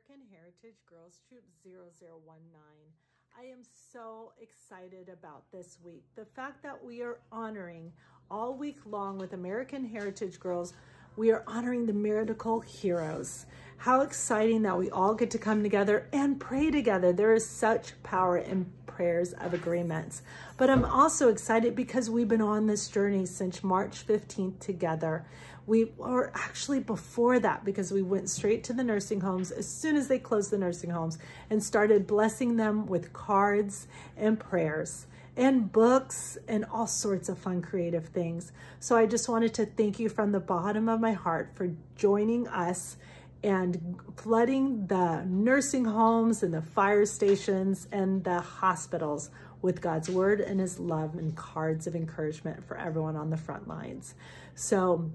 American Heritage Girls Troop 0019. I am so excited about this week. The fact that we are honoring all week long with American Heritage Girls, we are honoring the miracle heroes. How exciting that we all get to come together and pray together. There is such power in prayers of agreements. But I'm also excited because we've been on this journey since March 15th together. We were actually before that because we went straight to the nursing homes as soon as they closed the nursing homes and started blessing them with cards and prayers and books and all sorts of fun creative things. So I just wanted to thank you from the bottom of my heart for joining us and flooding the nursing homes and the fire stations and the hospitals with God's word and his love and cards of encouragement for everyone on the front lines. So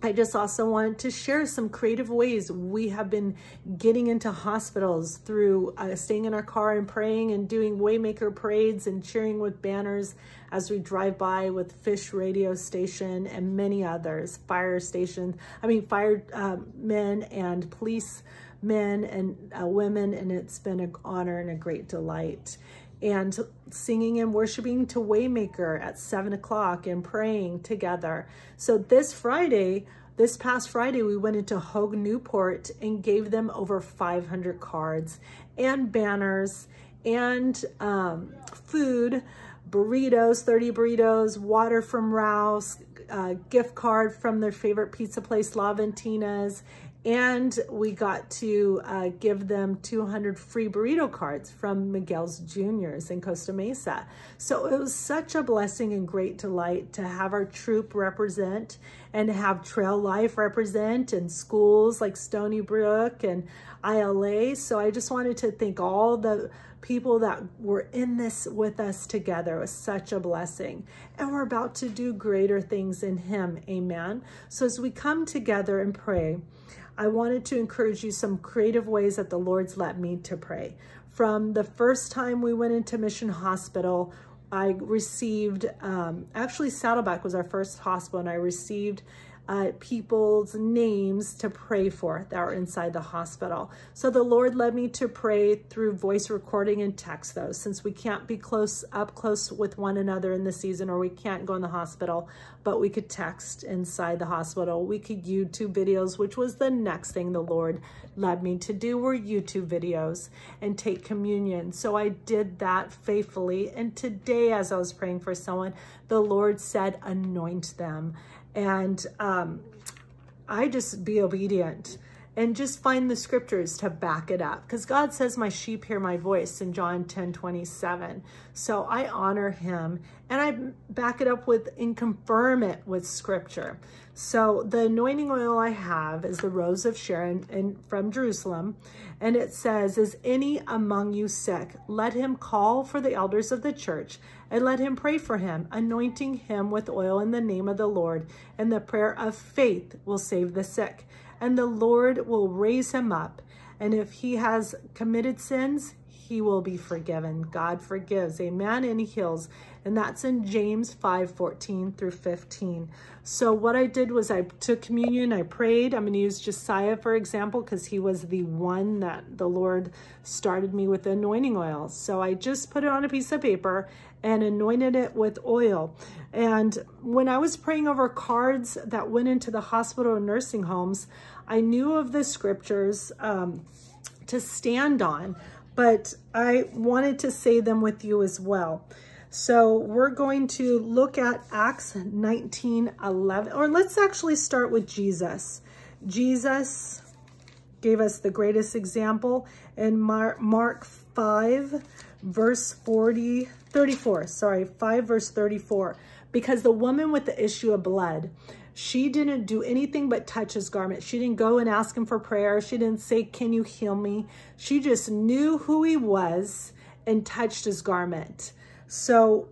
I just also wanted to share some creative ways we have been getting into hospitals through uh, staying in our car and praying and doing Waymaker parades and cheering with banners as we drive by with Fish Radio Station and many others, fire stations, I mean, fire uh, men and police men and uh, women, and it's been an honor and a great delight and singing and worshiping to Waymaker at seven o'clock and praying together. So this Friday, this past Friday, we went into Hoag Newport and gave them over 500 cards and banners and um, food, burritos, 30 burritos, water from Rouse, uh, gift card from their favorite pizza place, La Ventina's, and we got to uh, give them 200 free burrito cards from Miguel's Juniors in Costa Mesa. So it was such a blessing and great delight to have our troop represent and have Trail Life represent and schools like Stony Brook and ILA. So I just wanted to thank all the people that were in this with us together. It was such a blessing. And we're about to do greater things in him. Amen. So as we come together and pray, I wanted to encourage you some creative ways that the Lord's led me to pray. From the first time we went into Mission Hospital, I received, um, actually Saddleback was our first hospital and I received uh, people's names to pray for that are inside the hospital. So the Lord led me to pray through voice recording and text those since we can't be close up close with one another in the season or we can't go in the hospital, but we could text inside the hospital. We could YouTube videos, which was the next thing the Lord led me to do were YouTube videos and take communion. So I did that faithfully. And today, as I was praying for someone, the Lord said, anoint them. And um, I just be obedient and just find the scriptures to back it up. Because God says, my sheep hear my voice in John 10, 27. So I honor him and I back it up with and confirm it with scripture. So the anointing oil I have is the Rose of Sharon in, from Jerusalem. And it says, is any among you sick? Let him call for the elders of the church and let him pray for him, anointing him with oil in the name of the Lord. And the prayer of faith will save the sick and the Lord will raise him up. And if he has committed sins, he will be forgiven. God forgives, amen, and he heals. And that's in James 5, 14 through 15. So what I did was I took communion, I prayed. I'm going to use Josiah, for example, because he was the one that the Lord started me with anointing oil. So I just put it on a piece of paper and anointed it with oil. And when I was praying over cards that went into the hospital and nursing homes, I knew of the scriptures um, to stand on, but I wanted to say them with you as well. So we're going to look at Acts 19, 11, or let's actually start with Jesus. Jesus gave us the greatest example in Mark 5, verse 40, 34, sorry, 5 verse 34. Because the woman with the issue of blood, she didn't do anything but touch his garment. She didn't go and ask him for prayer. She didn't say, can you heal me? She just knew who he was and touched his garment. So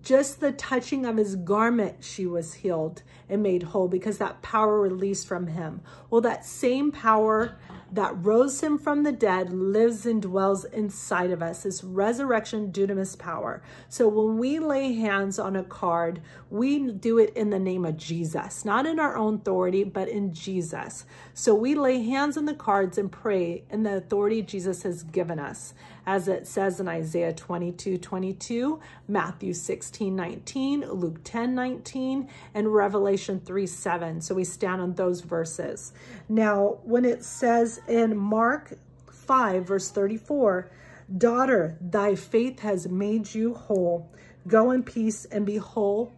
just the touching of his garment, she was healed and made whole because that power released from him. Well, that same power that rose him from the dead lives and dwells inside of us. This resurrection dunamis power. So when we lay hands on a card, we do it in the name of Jesus, not in our own authority, but in Jesus. So we lay hands on the cards and pray in the authority Jesus has given us, as it says in Isaiah 22, 22, Matthew 16, 19, Luke 10, 19, and Revelation 3, 7. So we stand on those verses. Now, when it says in Mark 5, verse 34, Daughter, thy faith has made you whole. Go in peace and be whole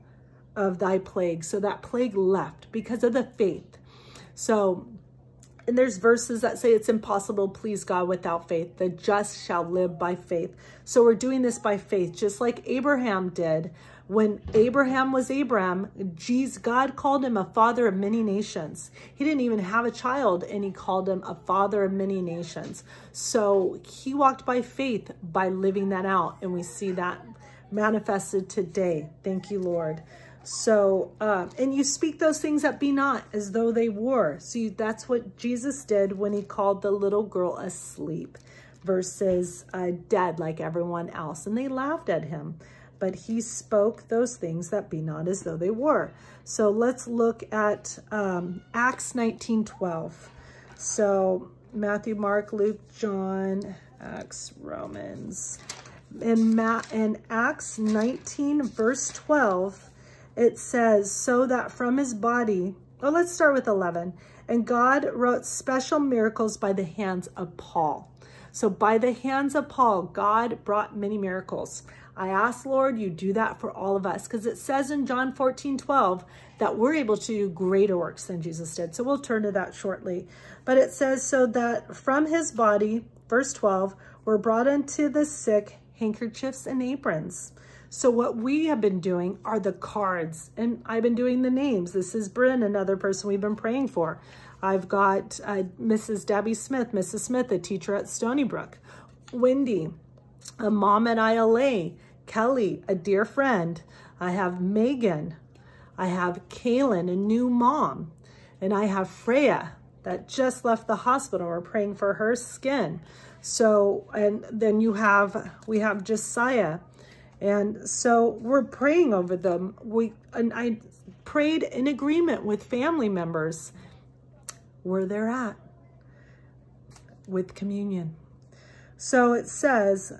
of thy plague. So that plague left because of the faith. So, and there's verses that say it's impossible please God without faith. The just shall live by faith. So we're doing this by faith, just like Abraham did. When Abraham was Abraham, Jesus, God called him a father of many nations. He didn't even have a child and he called him a father of many nations. So he walked by faith by living that out. And we see that manifested today. Thank you, Lord. So, uh, and you speak those things that be not as though they were. So you, that's what Jesus did when he called the little girl asleep versus uh, dead like everyone else. And they laughed at him but he spoke those things that be not as though they were. So let's look at um, Acts 19, 12. So Matthew, Mark, Luke, John, Acts, Romans. In, Ma in Acts 19, verse 12, it says, so that from his body, oh, let's start with 11. And God wrote special miracles by the hands of Paul. So by the hands of Paul, God brought many miracles. I ask, Lord, you do that for all of us because it says in John 14, 12 that we're able to do greater works than Jesus did. So we'll turn to that shortly. But it says, so that from his body, verse 12, were brought unto the sick handkerchiefs and aprons. So what we have been doing are the cards, and I've been doing the names. This is Bryn, another person we've been praying for. I've got uh, Mrs. Debbie Smith, Mrs. Smith, a teacher at Stony Brook. Wendy, a mom at ILA. Kelly, a dear friend. I have Megan. I have Kaylin, a new mom. And I have Freya that just left the hospital. We're praying for her skin. So, and then you have, we have Josiah. And so we're praying over them. We, and I prayed in agreement with family members where they're at with communion. So it says,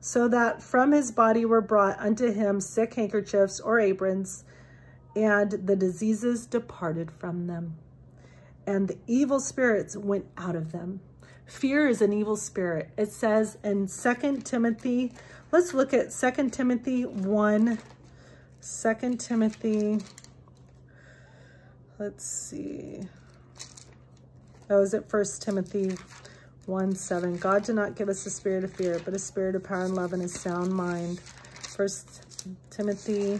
so that from his body were brought unto him sick handkerchiefs or aprons, and the diseases departed from them. And the evil spirits went out of them. Fear is an evil spirit. It says in 2 Timothy, let's look at 2 Timothy 1, 2 Timothy, let's see. Oh, is it 1 Timothy 1 7. God did not give us a spirit of fear, but a spirit of power and love and a sound mind. First Timothy.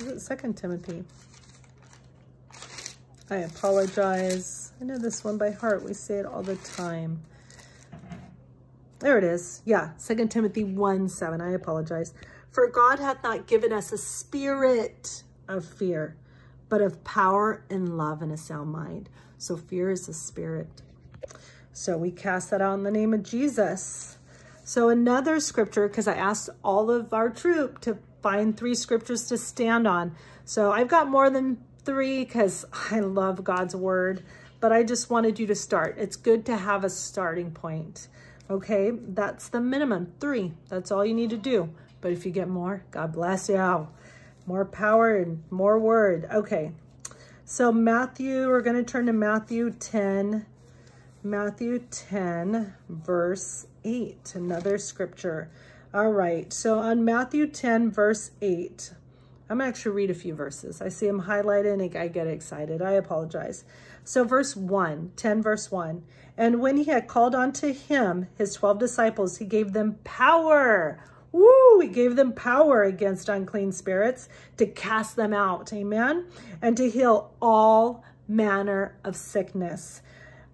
Is it Second Timothy? I apologize. I know this one by heart. We say it all the time. There it is. Yeah, Second Timothy 1 7. I apologize. For God hath not given us a spirit of fear, but of power and love and a sound mind. So fear is a spirit. So we cast that out in the name of Jesus. So another scripture, because I asked all of our troop to find three scriptures to stand on. So I've got more than three because I love God's word, but I just wanted you to start. It's good to have a starting point. Okay, that's the minimum, three. That's all you need to do. But if you get more, God bless you. More power and more word. Okay, so Matthew, we're going to turn to Matthew 10, Matthew 10, verse 8, another scripture. All right, so on Matthew 10, verse 8, I'm going to actually read a few verses. I see them highlighted and I get excited. I apologize. So verse 1, 10 verse 1, And when he had called unto him his 12 disciples, he gave them power Woo! He gave them power against unclean spirits to cast them out. Amen. And to heal all manner of sickness.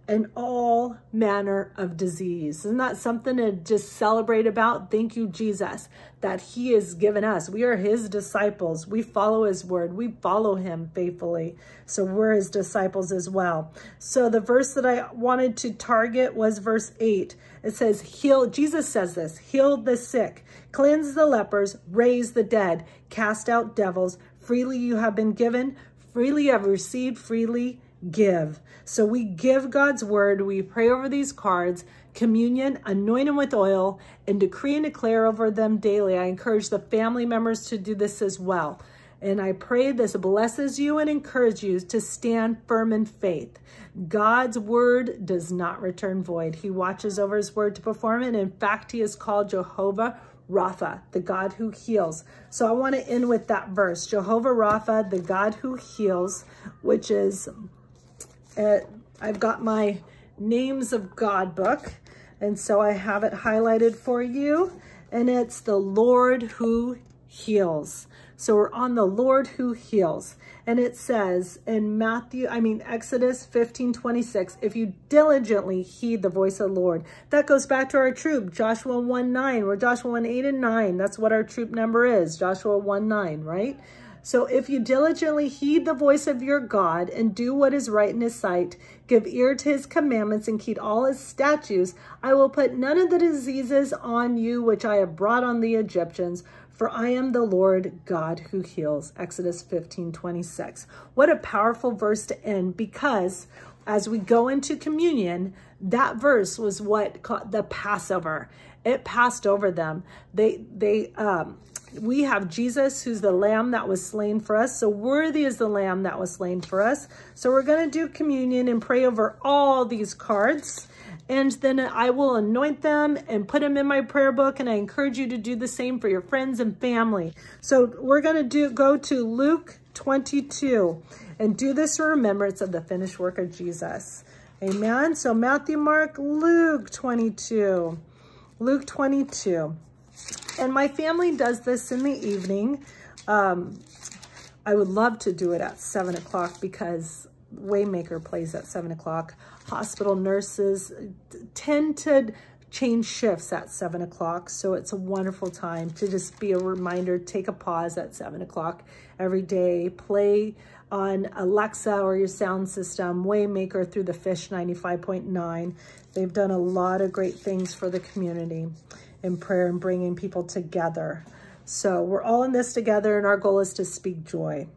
And all manner of disease. Isn't that something to just celebrate about? Thank you, Jesus, that he has given us. We are his disciples. We follow his word. We follow him faithfully. So we're his disciples as well. So the verse that I wanted to target was verse 8. It says, heal, Jesus says this, heal the sick, cleanse the lepers, raise the dead, cast out devils. Freely you have been given, freely you have received, freely give. So we give God's word. We pray over these cards, communion, anoint them with oil, and decree and declare over them daily. I encourage the family members to do this as well. And I pray this blesses you and encourages you to stand firm in faith. God's word does not return void. He watches over his word to perform it. In fact, he is called Jehovah Rapha, the God who heals. So I want to end with that verse, Jehovah Rapha, the God who heals, which is uh, I've got my names of God book. And so I have it highlighted for you. And it's the Lord who heals. So we're on the Lord who heals. And it says in Matthew, I mean, Exodus 15, 26, if you diligently heed the voice of the Lord, that goes back to our troop, Joshua 1, 9, or Joshua 1, 8 and 9. That's what our troop number is, Joshua 1, 9, right? So if you diligently heed the voice of your God and do what is right in his sight, give ear to his commandments and keep all his statutes, I will put none of the diseases on you which I have brought on the Egyptians, for I am the Lord God who heals. Exodus 15, 26. What a powerful verse to end because as we go into communion, that verse was what caught the Passover. It passed over them. They, they, um, we have Jesus, who's the lamb that was slain for us. So worthy is the lamb that was slain for us. So we're going to do communion and pray over all these cards. And then I will anoint them and put them in my prayer book. And I encourage you to do the same for your friends and family. So we're going to do go to Luke 22 and do this in remembrance of the finished work of Jesus. Amen. So Matthew, Mark, Luke 22. Luke 22. And my family does this in the evening. Um, I would love to do it at 7 o'clock because Waymaker plays at 7 o'clock. Hospital nurses tend to change shifts at 7 o'clock, so it's a wonderful time to just be a reminder, take a pause at 7 o'clock every day, play on Alexa or your sound system, Waymaker through the Fish 95.9. They've done a lot of great things for the community in prayer and bringing people together. So we're all in this together and our goal is to speak joy.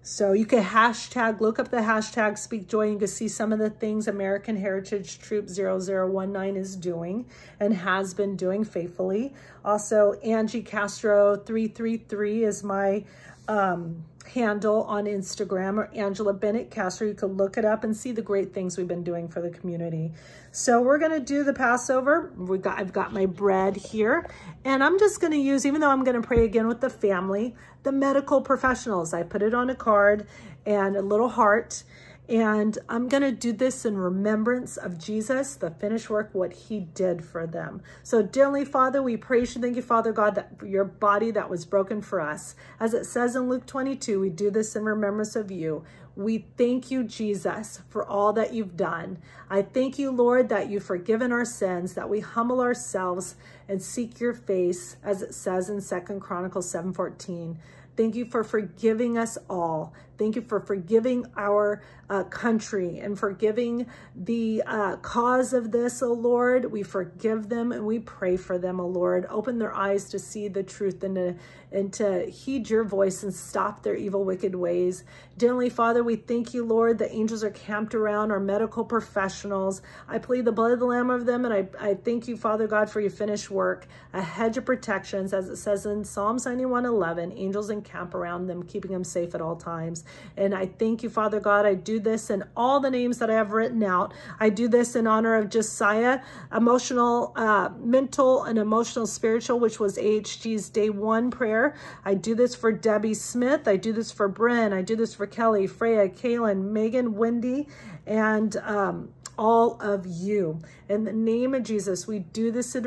So you can hashtag, look up the hashtag Speak Joy. You can see some of the things American Heritage Troop 0019 is doing and has been doing faithfully. Also, Angie Castro 333 is my um, handle on Instagram or Angela Bennett Castro. You can look it up and see the great things we've been doing for the community. So we're going to do the Passover. We got, I've got my bread here and I'm just going to use, even though I'm going to pray again with the family, the medical professionals. I put it on a card and a little heart and I'm going to do this in remembrance of Jesus, the finished work, what he did for them. So dearly, Father, we praise you. Thank you, Father God, that your body that was broken for us. As it says in Luke 22, we do this in remembrance of you. We thank you, Jesus, for all that you've done. I thank you, Lord, that you've forgiven our sins, that we humble ourselves and seek your face, as it says in Second Chronicles 7.14. Thank you for forgiving us all. Thank you for forgiving our uh, country and forgiving the uh, cause of this, O oh Lord. We forgive them and we pray for them, O oh Lord. Open their eyes to see the truth and to, and to heed your voice and stop their evil, wicked ways. Dearly Father, we thank you, Lord. The angels are camped around our medical professionals. I plead the blood of the Lamb of them, and I, I thank you, Father God, for your finished work. A hedge of protections, as it says in Psalms 91, 11, angels encamp around them, keeping them safe at all times. And I thank you, Father God. I do this in all the names that I have written out. I do this in honor of Josiah, emotional, uh, mental, and emotional spiritual, which was AHG's day one prayer. I do this for Debbie Smith. I do this for Bryn. I do this for Kelly, Freya, Kaylin, Megan, Wendy, and um, all of you. In the name of Jesus, we do this in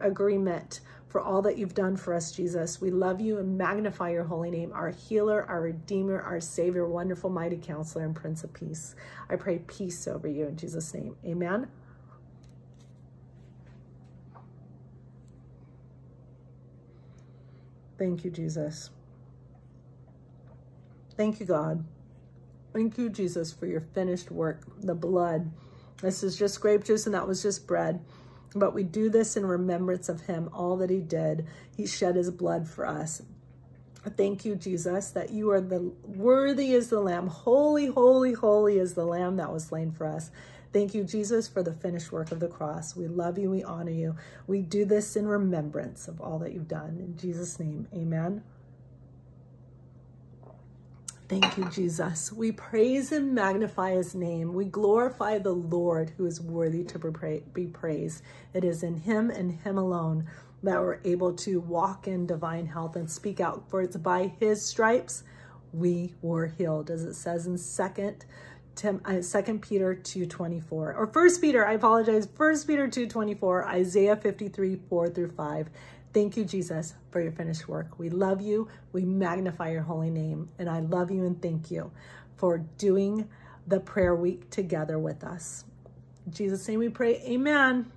agreement for all that you've done for us, Jesus. We love you and magnify your holy name, our healer, our redeemer, our savior, wonderful, mighty counselor, and prince of peace. I pray peace over you in Jesus' name. Amen. Thank you, Jesus. Thank you, God. Thank you, Jesus, for your finished work, the blood. This is just grape juice and that was just bread. But we do this in remembrance of him, all that he did. He shed his blood for us. Thank you, Jesus, that you are the worthy is the lamb. Holy, holy, holy is the lamb that was slain for us. Thank you, Jesus, for the finished work of the cross. We love you. We honor you. We do this in remembrance of all that you've done. In Jesus' name, amen. Thank you, Jesus. We praise and magnify his name. We glorify the Lord who is worthy to be praised. It is in him and him alone that we're able to walk in divine health and speak out. For it's by his stripes we were healed, as it says in Second, Tim, uh, 2 Peter 2.24. Or First Peter, I apologize, First Peter 2.24, Isaiah 53, 4 through 5. Thank you, Jesus, for your finished work. We love you. We magnify your holy name. And I love you and thank you for doing the prayer week together with us. In Jesus' name we pray. Amen.